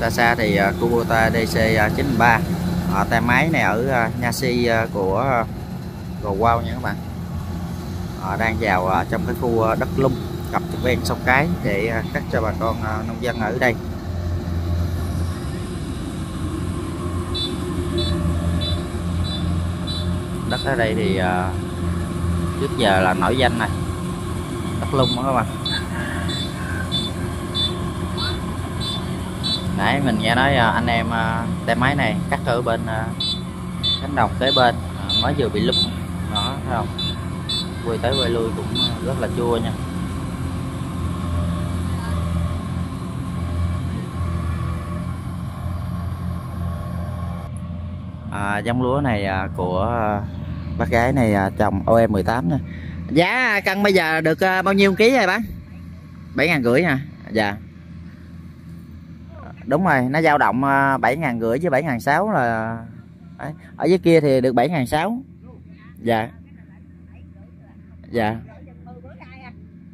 xa xa thì à, Kubota DC93 uh, à, tay máy này ở à, Nha Si của Gò Quao nha các bạn. Uh, đang vào trong cái khu đất lung cặp ven sông cái để cắt cho bà con nông dân ở đây. Đất ở đây thì trước giờ là nổi danh này. Đất lung đó các bạn. Nãy mình nghe nói à, anh em à, tay máy này cắt ở bên à, cánh đồng kế bên à, mới vừa bị lúp. Đó thấy không? Quay tới quay lui cũng rất là chua nha. À, giống lúa này của bác gái này trồng OM18 nha. Giá cân bây giờ được bao nhiêu ký rồi bác? Bảy ngàn rưỡi nha dạ đúng rồi nó dao động ờ, bảy ngàn rưỡi với bảy ngàn sáu là Đấy. ở dưới kia thì được bảy ngàn sáu. Dạ. Dạ.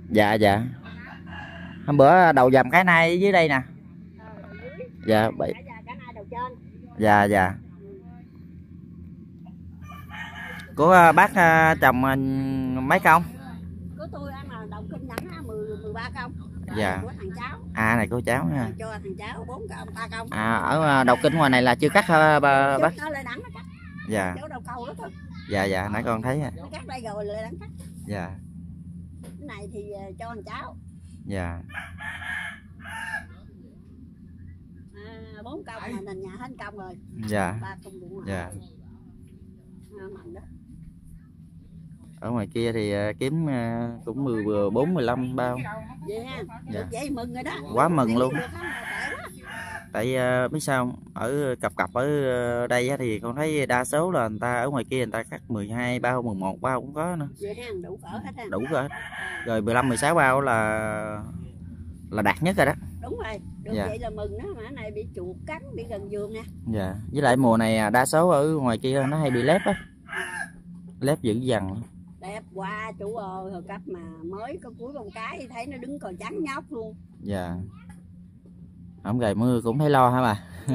Dạ dạ. Hôm bữa đầu dầm cái nay dưới đây nè. Dạ bảy dạ dạ. Của ờ, bác ờ, chồng mấy công? Của tôi ăn là đồng kinh nhẫn 13 công. Dạ à này cô cháu nha. Cho thằng cháu bốn công ba công à ở à, đầu kinh ngoài này là chưa cắt hả bà bác? dạ. Dạ dạ nãy con thấy à. cắt đây rồi lại đánh cắt. Dạ. Cái này thì à, cho thằng cháu. Dạ. À, bốn công nền nhà hết công rồi. Dạ. Ba công dạ. À, mặn đó ở ngoài kia thì à, kiếm à, cũng 10 vừa 4 15 bao. Vậy ha. Dạ. Vậy mừng rồi đó. Quá mừng luôn. Tại uh, biết sao ở cặp cặp ở đây thì con thấy đa số là người ta ở ngoài kia người ta cắt 12 bao 11 bao cũng có nữa. Đủ cỡ hết. Đủ rồi. Rồi 15 16 bao là là đạt nhất rồi đó. Đúng rồi. Được dạ. vậy là mừng đó mà này bị chuột cắn bị gần giường nè. Dạ. Với lại mùa này đa số ở ngoài kia nó hay bị lép á. Lép dữ dằn đẹp quá chủ ơi hồi cấp mà mới có cuối con cái thấy nó đứng còn trắng nhóc luôn. Dạ. Không gầy mưa cũng thấy lo hả bà? Ừ.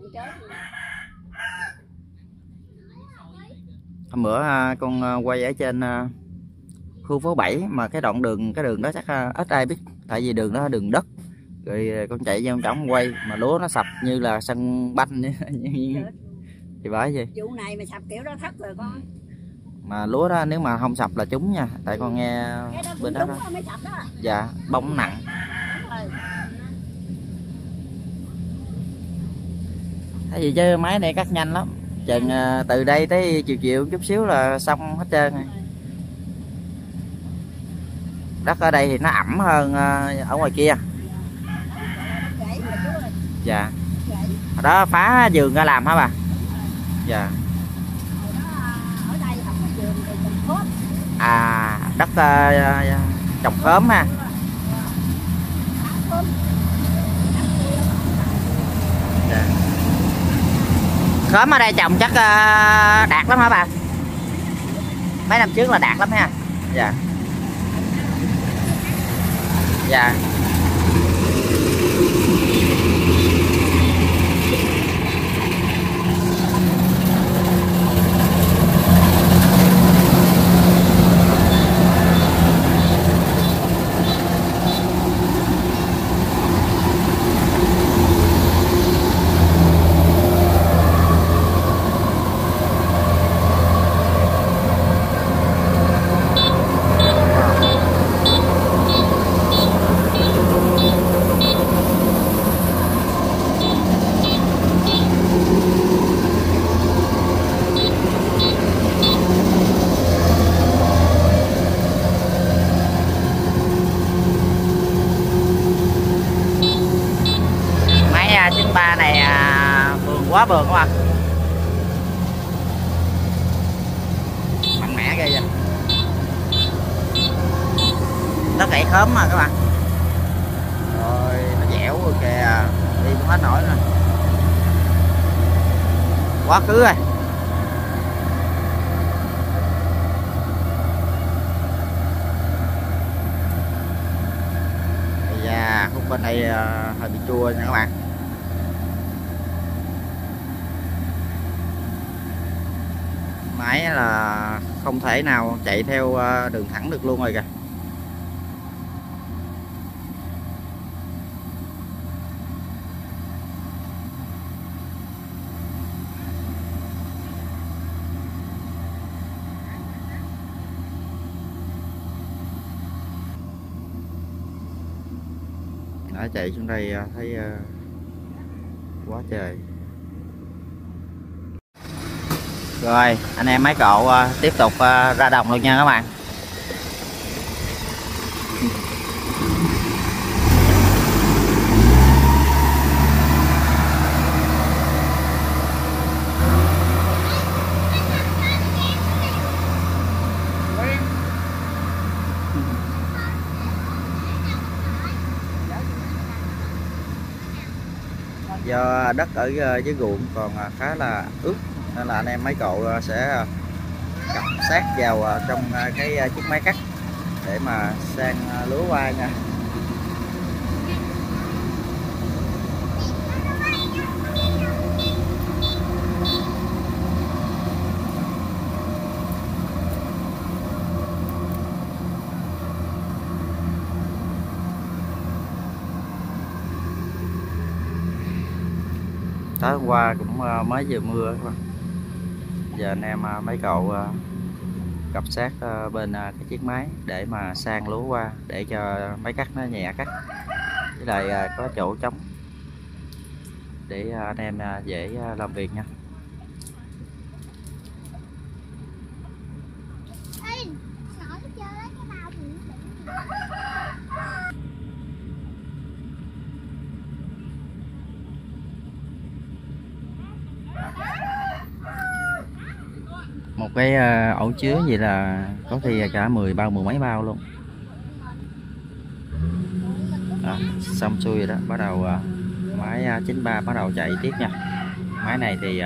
mưa chết hôm bữa à, con à, quay ở trên à, khu phố 7 mà cái đoạn đường cái đường đó chắc ít ai biết. Tại vì đường đó đường đất. Rồi con chạy vô trong quay mà lúa nó sập như là sân banh. Thì bởi gì vụ này mà sập kiểu đó thất rồi con mà lúa đó nếu mà không sập là trúng nha tại con nghe đó bên đó, đó. đó. Dạ bóng nặng. Thấy gì chứ máy này cắt nhanh lắm. Chừng à, từ đây tới chiều chiều chút xíu là xong hết trơn rồi. Đất ở đây thì nó ẩm hơn à, ở ngoài kia. Dạ. Đó phá giường ra làm hả bà? Dạ đất uh, ờ, trồng khóm ha. Dạ. Khóm ở đây trồng chắc uh, đạt lắm hả bà? Mấy năm trước là đạt lắm ha. Dạ. Dạ quá bường các bạn mạnh mẽ ghê vậy nó khóm mà các bạn. Rồi, nó dẻo rồi kìa à. đi cũng hết nổi rồi. Quá khứ rồi. Da khúc bên đây ờ, hơi bị chua nha các bạn. Máy là không thể nào chạy theo ờ, đường thẳng được luôn rồi kìa. Đã chạy xuống đây à, thấy à, quá trời. Rồi, anh em mấy cậu à, tiếp tục ra đồng luôn nha các bạn. Do đất ở ờ, dưới ruộng còn ờ, khá là ướt. Nên là anh em mấy cậu ờ, sẽ cặp sát vào trong cái chiếc máy cắt để mà sang lúa qua nha. Tối hôm qua cũng ờ, mới vừa mưa các bạn giờ anh em ờ, mấy cậu ờ, cặp sát bên cái chiếc máy để mà sang lúa qua để cho máy cắt nó nhẹ cắt với lại có chỗ trống để anh em dễ làm việc nha. Một cái ờ, ổ chứa vậy là có khi cả 10 bao mười mấy bao luôn. Đó, xong xuôi rồi đó bắt đầu ờ, máy ờ, 93 bắt đầu chạy tiếp nha. Máy này thì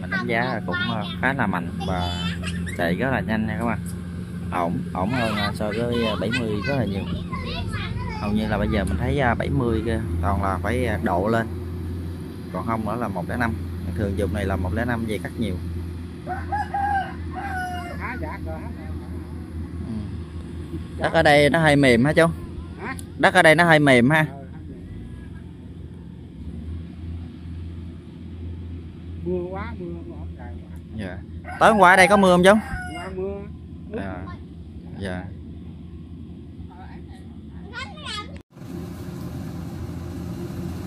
mình đánh giá cũng khá là mạnh và chạy rất là nhanh nha các bạn. Ổn ổn hơn so với 70 rất là nhiều. Hầu như là bây giờ mình thấy 70 kia toàn là phải độ lên. Còn không nữa là 105 thường dùng này là 105 về cắt nhiều đất ở đây nó hơi mềm hả chú? Đất ở đây nó hơi mềm ha. Mưa quá mưa không quá. Dạ. Tối hôm qua ở đây có mưa không chú? Qua mưa. Dạ. Dạ.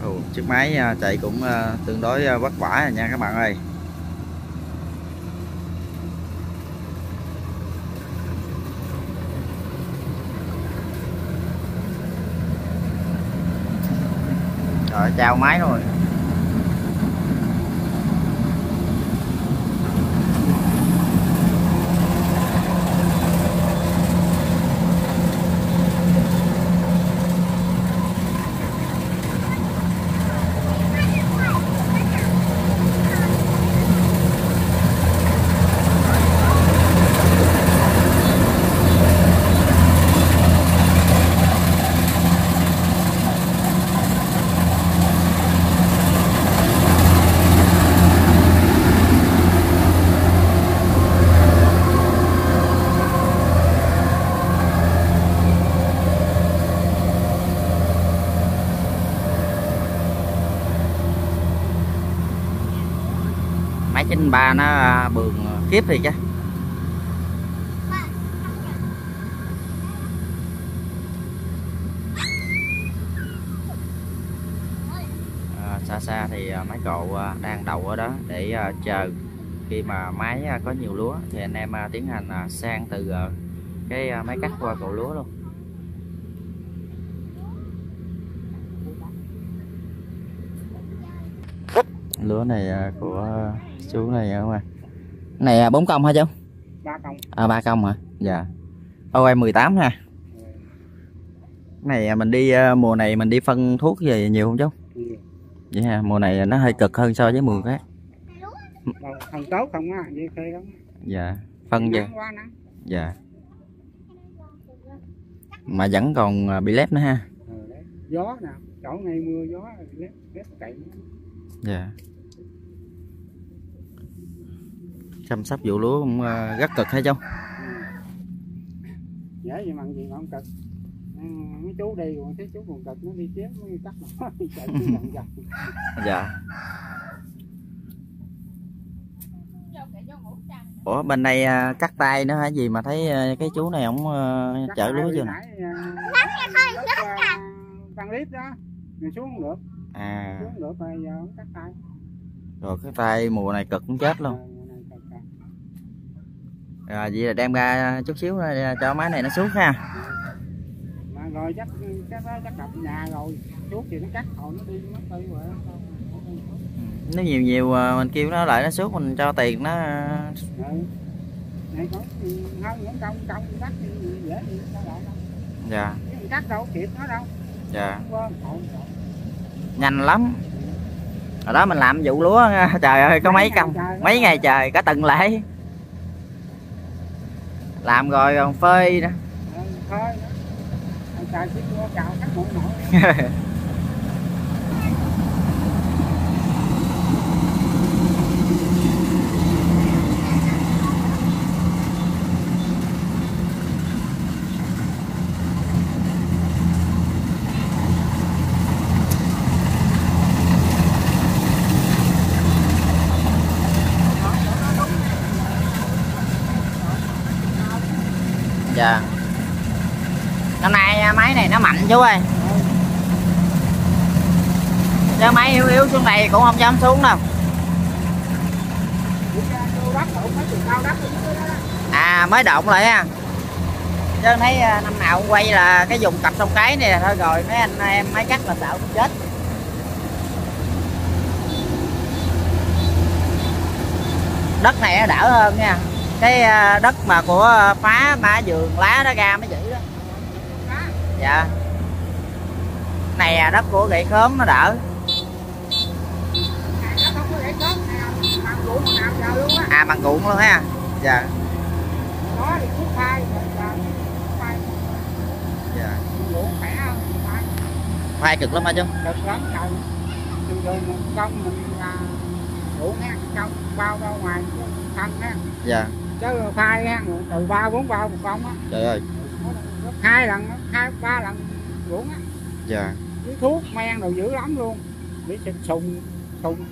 Ồ, chiếc máy à, chạy cũng à, tương đối à, vất vả rồi nha các bạn ơi rồi chào máy rồi. Ba nó à, bường à, kiếp thì chứ. À, xa xa thì máy mấy cậu đang đậu ở đó để chờ. Khi mà máy có nhiều lúa thì anh em tiến hành sang từ cái máy cắt qua cậu lúa luôn. Lúa này à, của chú này các bạn này à, bốn công hả chú? Ba công. À ba công hả? Dạ. Ô em 18 ha. Này à, mình đi mùa này mình đi phân thuốc về nhiều không chú? Nhiều vậy ha mùa này nó hơi cực hơn so với mùa khác. Đâu, không tốt không á vậy khê lắm. Dạ phân nắng dạ. Mà vẫn còn bị lép nữa ha. Ừ, đấy. gió nè chỗ ngay mưa gió lép lép cậy dạ chăm sóc vụ lúa cũng ờ, rất cực hay không dễ gì mặn gì mà không cực. Ừ, mấy chú đi còn thấy chú còn cực nó đi tiếp đi cắt nó chạy dần dần dạ. Ủa bên đây à, cắt tay nữa hả? Gì mà thấy à, cái chú này ổng à, chở lúa chưa nè. bằng clip đó mình xuống không được. À. Xuống được rồi giờ cắt tay. Rồi cái tay mùa này cực cũng chết luôn Ờ, mùa này cực cực. Rồi vậy là đem ra chút xíu cho máy này nó xuống ha. Mà rồi chắc chắc đó chắc đập nhà rồi. Chút thì nó cắt hồi nó đi mất đi rồi nếu nhiều nhiều à, mình kêu nó lại nó xuống mình cho tiền nó à, ừ. này có hơn nữa công công cắt thì dễ gì sao lại đâu. Dạ. Chứ mình cắt đâu kịp nó đâu. Dạ. Nhanh lắm. Hồi đó mình làm vụ lúa trời ơi có mấy công mấy ngày trời cả tuần lễ làm rồi còn phơi nữa thôi nữa trời cắt mũi nổi dạ năm nay à, máy này nó mạnh chú ơi. Chứ máy yếu yếu xuống đây cũng không dám xuống đâu. À mới động lại ha chứ thấy à, năm nào cũng quay là cái dùng cặp sông cái này thôi rồi, mấy anh, em máy cắt là sợ cũng chết. Đất này nó đỡ hơn nha cái à, đất mà của à, phá ba giường lá nó ra mới dữ đó. Dạ. Này à, đất của gậy khóm nó đỡ. À bằng cuộn luôn ha. Dạ. Phai dạ. Khoai cực lắm hả chú cực lắm trời thường thường mình công mình là ruộng ha công bao bao ngoài thân ha dạ chứ phai ha từ ba bốn bao một công á. Trời ơi. Hai lần hai ba lần ruộng á. Dạ. Với thuốc men đồ dữ lắm luôn. Bị xịt sùng sùng.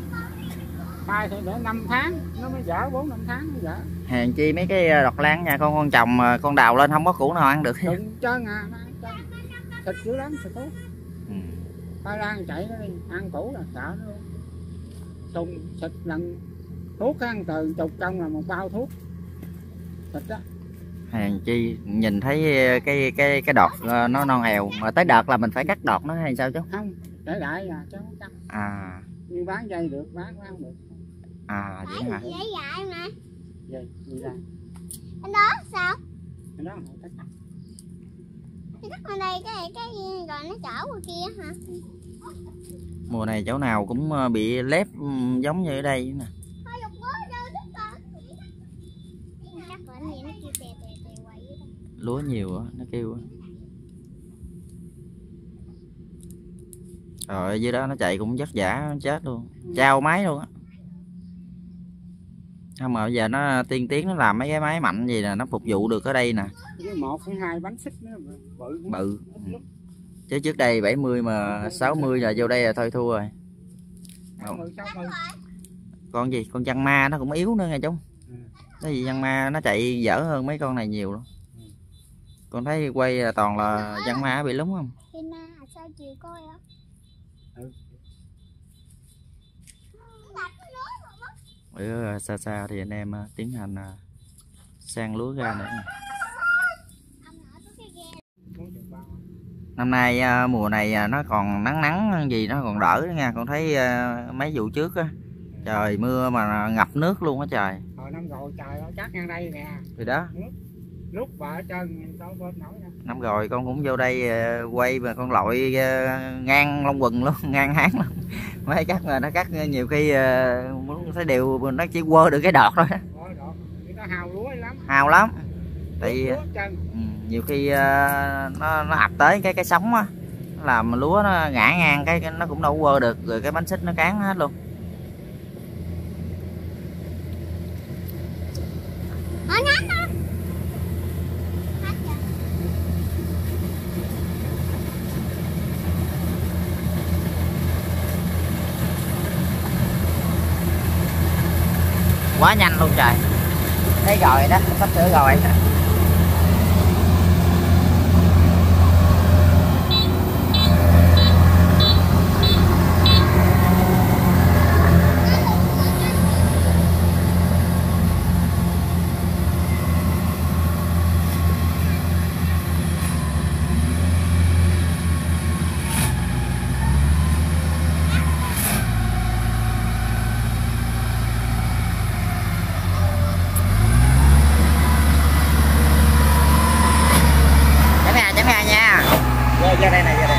Mai thì để 5 tháng nó mới dở bốn năm tháng mới dở. Hàng chi mấy cái ờ, đọt lan nha con con trồng ờ, con đào lên không có củ nào ăn được. Sùng chân à xịt dữ lắm xịt thuốc. Ừ. khoai lang chạy nó đi ăn củ là sợ nó luôn. Sùng xịt lần thuốc ăn từ chục công là một bao thuốc xịt đó. Hàng chi nhìn thấy ờ, cái cái cái đọt ờ, nó non èo mà tới đợt là mình phải cắt đọt nó hay sao chú không để lại à chứ không cắt. À. Như bán dây được bán bán được. À vậy hả? dễ dạy nè dây như ra? Anh đó sao? Cái đó không cắt. Cắt qua đây cái cái rồi nó chở qua kia hả? Mùa này chỗ nào cũng ờ, bị lép ừm, giống như ở đây nè thôi dục bố chơi đứt con cắt là anh gì nó kêu tè tè tè quậy vậy đó. Lúa nhiều á nó kêu á. Rồi dưới đó nó chạy cũng vất vả chết luôn. Trao máy luôn á. Không mà bây giờ nó tiên tiến nó làm mấy cái máy mạnh gì nè nó phục vụ được ở đây nè. Một hai bánh xích nó bự. Bự. Ừ. chứ trước đây 70 mà 60 là vô đây là thôi thua rồi. Mươi. con gì? Con chăn ma nó cũng yếu nữa nghe chúng Ừ. cái gì chăn ma nó chạy dở hơn mấy con này nhiều luôn. Con thấy quay là toàn là chăn ma bị lúng không? Thì na à, sao chiều coi á Ừ. ở xa xa thì anh em à, tiến hành à, sang lúa ra nữa năm nay à, mùa này nó còn nắng nắng gì nó còn đỡ nha. Con thấy mấy vụ trước á trời mưa mà ngập nước luôn á trời. Hồi năm rồi trời ơi chắc ngang đây nè. Thì đó lúc vợ chân đâu bên nổi nè năm rồi con cũng vô đây à, quay mà con lội à, ngang long quần luôn ngang háng luôn. Mấy cắt mà nó cắt nhiều khi muốn thấy đều nó chỉ quơ được cái đọt thôi. Ta hào lúa lắm. Hao lắm. Chân Ừ, nhiều khi ờ, nó nó ập tới cái cái sóng á làm lúa nó ngã ngang cái, nó cũng đâu quơ được rồi cái bánh xích nó cán hết luôn Ở nhánh đó. Hết rồi quá nhanh luôn trời. Thấy rồi đó sắp sửa rồi chấm hà chấm hà nha vô vô đây này vô đây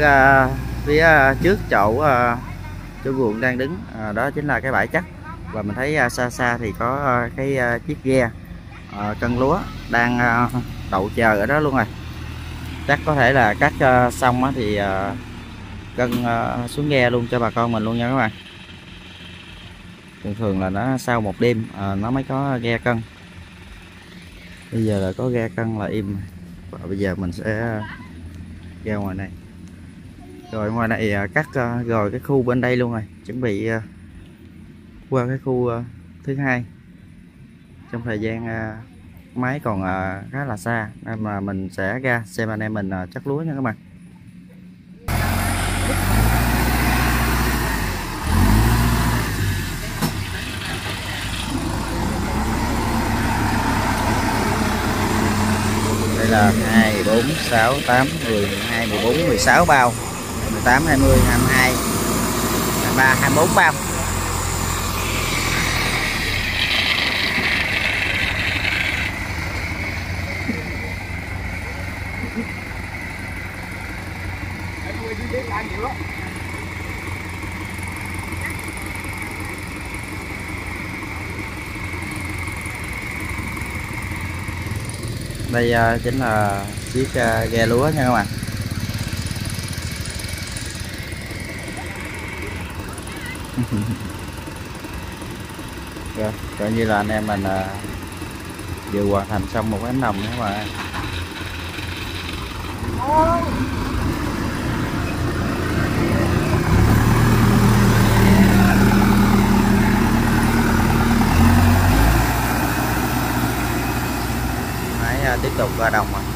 ở à, phía à, trước chỗ ờ, chỗ ruộng đang đứng đó chính là cái bãi chắc và mình thấy xa xa thì có cái chiếc ghe cân lúa đang đậu chờ ở đó luôn rồi. Chắc có thể là cắt xong thì cân xuống ghe luôn cho bà con mình luôn nha các bạn. Thường thường là nó sau một đêm nó mới có ghe cân. Bây giờ là có ghe cân là im. Và bây giờ mình sẽ ra ngoài này rồi ngoài này à, cắt à, rồi cái khu bên đây luôn rồi. Chuẩn bị à, qua cái khu thứ hai. Trong thời gian máy còn khá là xa nên mà mình sẽ ra xem anh em mình chắc lúa nha các bạn. Đây là 2, 4, 6, 8, 10, 12, 14, 16 bao. 18, 20, 22, 23, 24 bao đây ờ, chính là chiếc ờ, ghe lúa nha các bạn. Rồi dạ, coi như là anh em mình à, vừa hoàn thành xong một cánh đồng nữa mà. Máy à, tiếp tục ra đồng rồi